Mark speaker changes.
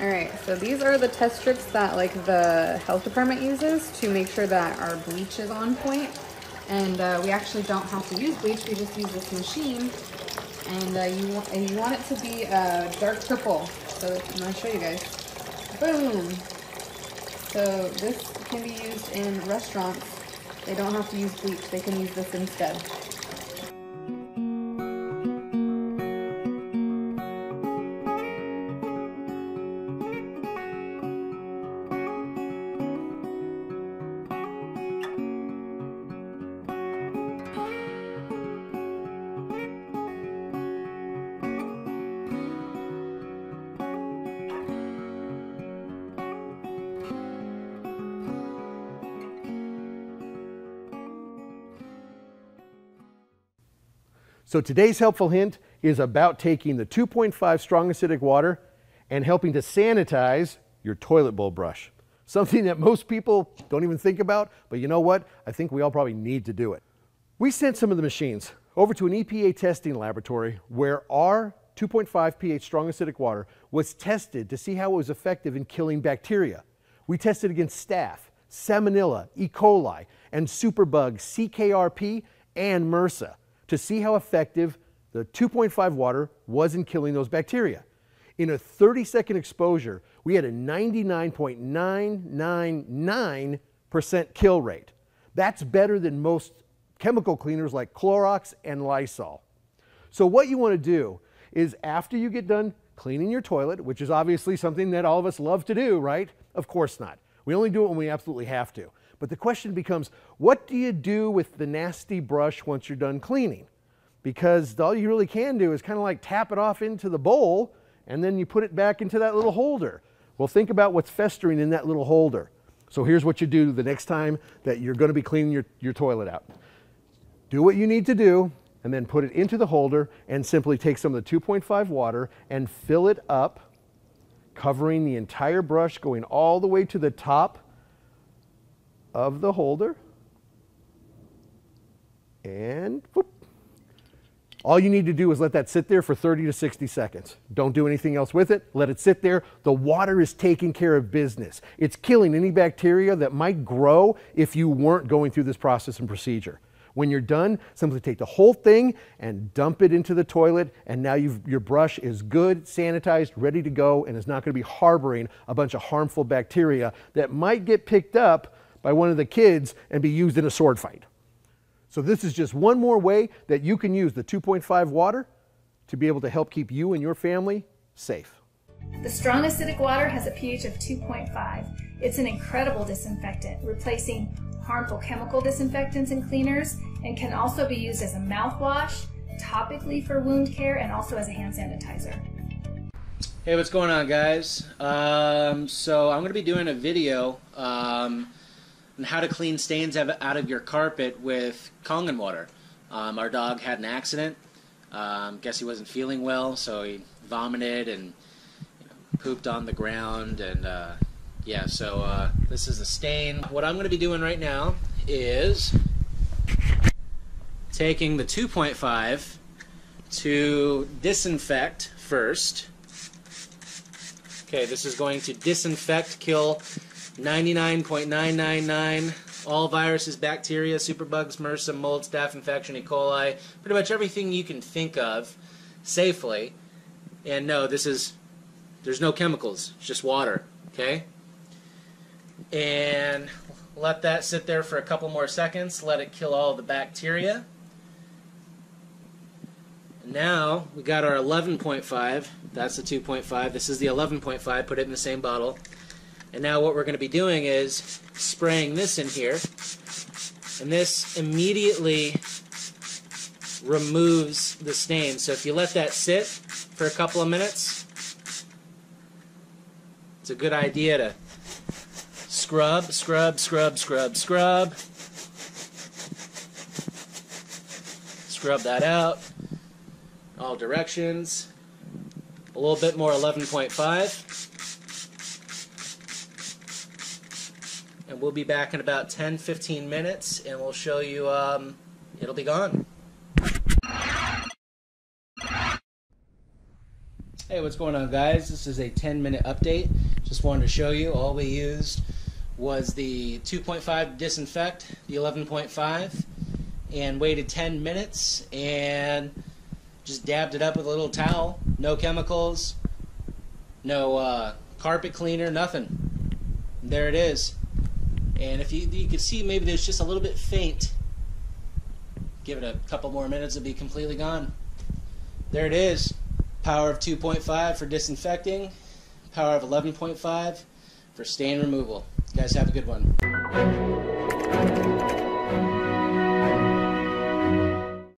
Speaker 1: Alright, so these are the test strips that like the health department uses to make sure that our bleach is on point. And uh, we actually don't have to use bleach, we just use this machine. And uh, you, want, and you want it to be uh, dark purple. So I'm gonna show you guys. Boom! So this can be used in restaurants. They don't have to use bleach, they can use this instead.
Speaker 2: So today's helpful hint is about taking the 2.5 strong acidic water and helping to sanitize your toilet bowl brush. Something that most people don't even think about, but you know what? I think we all probably need to do it. We sent some of the machines over to an EPA testing laboratory where our 2.5 pH strong acidic water was tested to see how it was effective in killing bacteria. We tested against staph, salmonella, E. coli, and superbug CKRP and MRSA to see how effective the 2.5 water was in killing those bacteria. In a 30 second exposure, we had a 99.999% kill rate. That's better than most chemical cleaners like Clorox and Lysol. So, what you want to do is after you get done cleaning your toilet, which is obviously something that all of us love to do, right? Of course not. We only do it when we absolutely have to. But the question becomes, what do you do with the nasty brush once you're done cleaning? Because all you really can do is kind of like tap it off into the bowl and then you put it back into that little holder. Well, think about what's festering in that little holder. So here's what you do the next time that you're going to be cleaning your, your toilet out. Do what you need to do and then put it into the holder and simply take some of the 2.5 water and fill it up, covering the entire brush, going all the way to the top of the holder. And whoop. All you need to do is let that sit there for 30 to 60 seconds. Don't do anything else with it. Let it sit there. The water is taking care of business. It's killing any bacteria that might grow if you weren't going through this process and procedure. When you're done, simply take the whole thing and dump it into the toilet, and now your brush is good, sanitized, ready to go, and is not going to be harboring a bunch of harmful bacteria that might get picked up by one of the kids and be used in a sword fight. So this is just one more way that you can use the 2.5 water to be able to help keep you and your family safe.
Speaker 3: The strong acidic water has a pH of 2.5. It's an incredible disinfectant, replacing harmful chemical disinfectants and cleaners, and can also be used as a mouthwash, topically for wound care, and also as a hand sanitizer.
Speaker 4: Hey, what's going on, guys? Um, so I'm going to be doing a video um, on how to clean stains out of your carpet with Kangen water. Um, our dog had an accident. Um, guess he wasn't feeling well, so he vomited and you know, pooped on the ground. And uh, yeah, so uh, this is the stain. What I'm going to be doing right now is taking the 2.5 to disinfect first. Okay, this is going to disinfect, kill 99.999 all viruses, bacteria, superbugs, MRSA, mold, staph infection, E. coli, pretty much everything you can think of safely. And no, this is, there's no chemicals, it's just water, okay? And let that sit there for a couple more seconds, let it kill all the bacteria. Now we got our 11.5, that's the 2.5, this is the 11.5, put it in the same bottle. And now what we're going to be doing is spraying this in here. And this immediately removes the stain. So if you let that sit for a couple of minutes, it's a good idea to scrub, scrub, scrub, scrub, scrub. Scrub that out. All directions. A little bit more 11.5. and we'll be back in about 10 15 minutes and we'll show you um, it'll be gone hey what's going on, guys? This is a 10 minute update. Just wanted to show you all we used was the 2.5 disinfect, the 11.5, and waited 10 minutes and just dabbed it up with a little towel. No chemicals, no uh, carpet cleaner, nothing. There it is. And if you, you can see maybe there's just a little bit faint, give it a couple more minutes, it'll be completely gone. There it is. Power of 2.5 for disinfecting, power of 11.5 for stain removal. You guys have a good one.